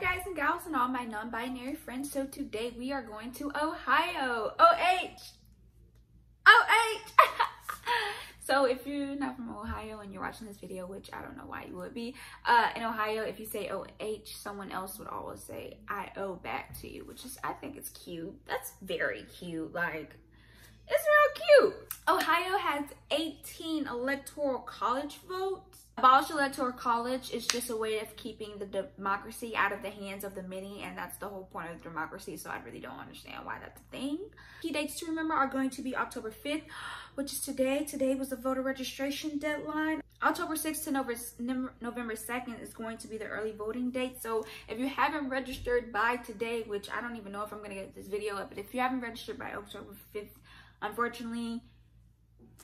guys and gals and all my non-binary friends. So today we are going to Ohio. O-H! O-H! so if you're not from Ohio and you're watching this video, which I don't know why you would be, uh, in Ohio, if you say O-H, someone else would always say I-O back to you, which is, I think it's cute. That's very cute. Like, it's real cute. Ohio has 18 electoral college votes. Abolish electoral college is just a way of keeping the democracy out of the hands of the many, and that's the whole point of democracy, so I really don't understand why that's a thing. Key dates to remember are going to be October 5th, which is today. Today was the voter registration deadline. October 6th to November 2nd is going to be the early voting date. So if you haven't registered by today, which I don't even know if I'm going to get this video up, but if you haven't registered by October 5th, unfortunately,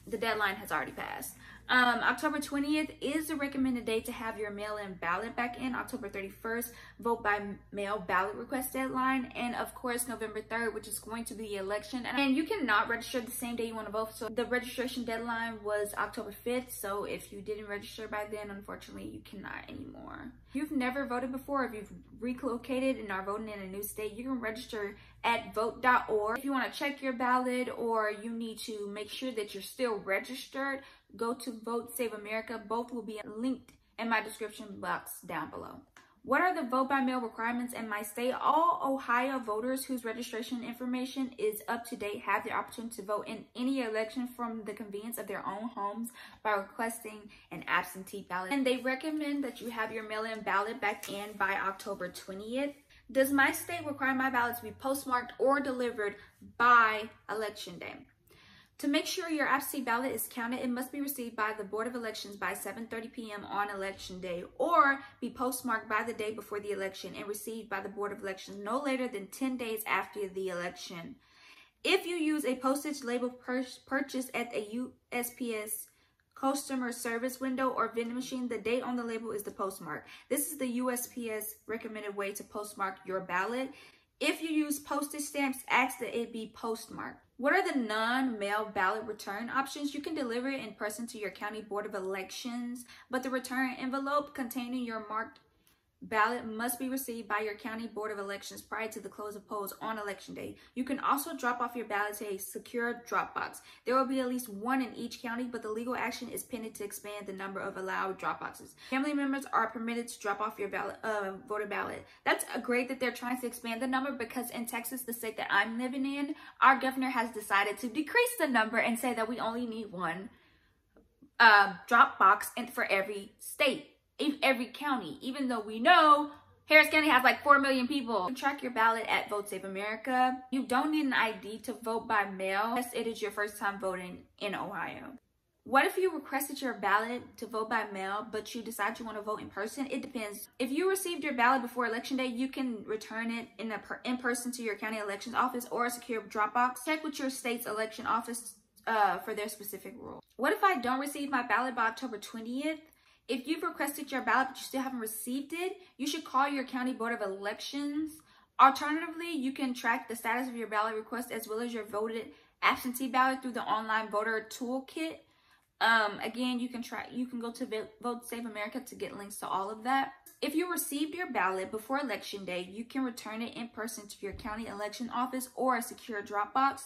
the deadline has already passed. Um, October 20th is the recommended date to have your mail-in ballot back in. October 31st, vote by mail ballot request deadline. And of course, November 3rd, which is going to be the election. And you cannot register the same day you want to vote. So the registration deadline was October 5th. So if you didn't register by then, unfortunately, you cannot anymore. If you've never voted before, if you've relocated and are voting in a new state, you can register at vote.org. If you want to check your ballot or you need to make sure that you're still registered, go to Vote Save America. Both will be linked in my description box down below. What are the vote by mail requirements in my state? All Ohio voters whose registration information is up to date have the opportunity to vote in any election from the convenience of their own homes by requesting an absentee ballot. And they recommend that you have your mail-in ballot back in by October 20th. Does my state require my ballots be postmarked or delivered by election day? To make sure your absentee ballot is counted, it must be received by the Board of Elections by 7.30 p.m. on election day or be postmarked by the day before the election and received by the Board of Elections no later than 10 days after the election. If you use a postage label pur purchased at a USPS customer service window or vending machine, the date on the label is the postmark. This is the USPS recommended way to postmark your ballot. If you use postage stamps, ask that it be postmarked. What are the non-mail ballot return options? You can deliver it in person to your county board of elections, but the return envelope containing your marked ballot must be received by your county board of elections prior to the close of polls on election day. You can also drop off your ballot to a secure drop box. There will be at least one in each county, but the legal action is pending to expand the number of allowed drop boxes. Family members are permitted to drop off your ballot, uh, voter ballot. That's a great that they're trying to expand the number because in Texas, the state that I'm living in, our governor has decided to decrease the number and say that we only need one uh, drop box and for every state in every county, even though we know Harris County has like 4 million people. You track your ballot at Vote Save America. You don't need an ID to vote by mail unless it is your first time voting in Ohio. What if you requested your ballot to vote by mail, but you decide you want to vote in person? It depends. If you received your ballot before election day, you can return it in, per in person to your county elections office or a secure Dropbox. Check with your state's election office uh, for their specific rule. What if I don't receive my ballot by October 20th? If you've requested your ballot but you still haven't received it, you should call your county board of elections. Alternatively, you can track the status of your ballot request as well as your voted absentee ballot through the online voter toolkit. Um, again, you can try you can go to Vote Save America to get links to all of that. If you received your ballot before election day, you can return it in person to your county election office or a secure Dropbox.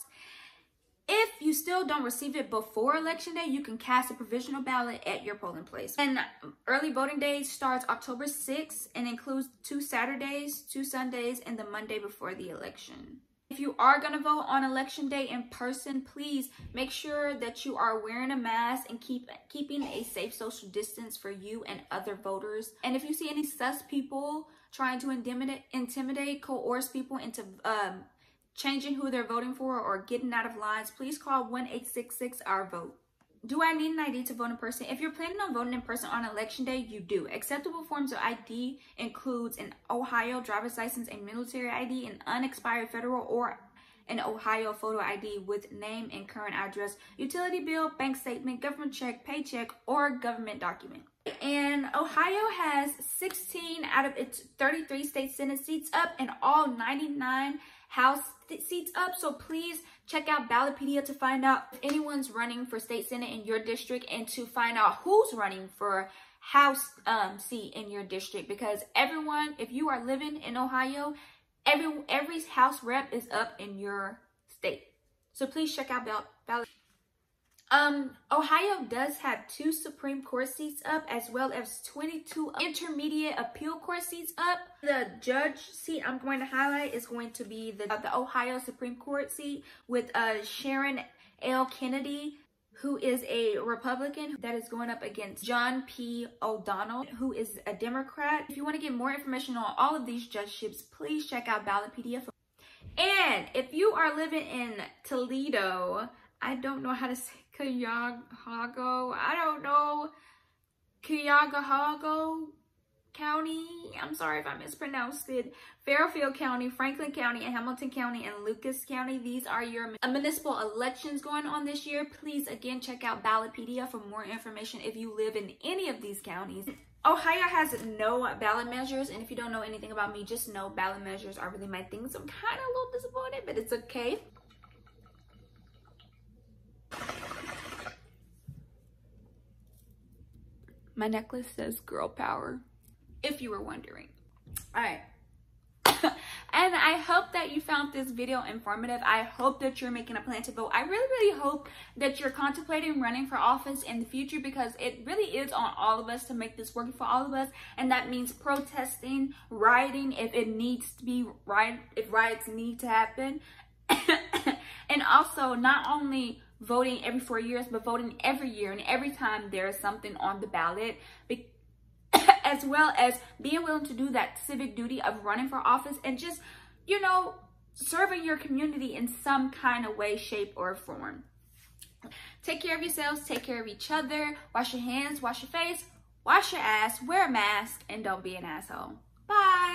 If you still don't receive it before election day, you can cast a provisional ballot at your polling place. And early voting day starts October 6th and includes two Saturdays, two Sundays, and the Monday before the election. If you are going to vote on election day in person, please make sure that you are wearing a mask and keep keeping a safe social distance for you and other voters. And if you see any sus people trying to intimidate, intimidate coerce people into um, changing who they're voting for or getting out of lines, please call 1-866-OUR-VOTE. Do I need an ID to vote in person? If you're planning on voting in person on election day, you do. Acceptable forms of ID includes an Ohio driver's license, a military ID, an unexpired federal or an Ohio photo ID with name and current address, utility bill, bank statement, government check, paycheck, or government document. And Ohio has 16 out of its 33 state senate seats up and all 99 House seats up. So please check out Ballotpedia to find out if anyone's running for state senate in your district and to find out who's running for house um, seat in your district because everyone, if you are living in Ohio, every every house rep is up in your state. So please check out ballot. Um, Ohio does have two Supreme Court seats up as well as 22 intermediate appeal court seats up. The judge seat I'm going to highlight is going to be the, uh, the Ohio Supreme Court seat with uh, Sharon L. Kennedy who is a Republican that is going up against John P. O'Donnell, who is a Democrat. If you want to get more information on all of these judgeships, please check out Ballotpedia. And if you are living in Toledo, I don't know how to say Cuyahoga. I don't know. Cuyahoga County. I'm sorry if I mispronounced it. Fairfield County, Franklin County, and Hamilton County, and Lucas County. These are your uh, municipal elections going on this year. Please, again, check out Ballotpedia for more information if you live in any of these counties. Ohio has no ballot measures, and if you don't know anything about me, just know ballot measures are really my thing. So I'm kind of a little disappointed, but it's okay. My necklace says girl power, if you were wondering. All right. and I hope that you found this video informative. I hope that you're making a plan to vote. I really, really hope that you're contemplating running for office in the future because it really is on all of us to make this work for all of us. And that means protesting, rioting if it needs to be right, if riots need to happen. and also not only voting every four years, but voting every year and every time there is something on the ballot, as well as being willing to do that civic duty of running for office and just, you know, serving your community in some kind of way, shape, or form. Take care of yourselves, take care of each other, wash your hands, wash your face, wash your ass, wear a mask, and don't be an asshole. Bye.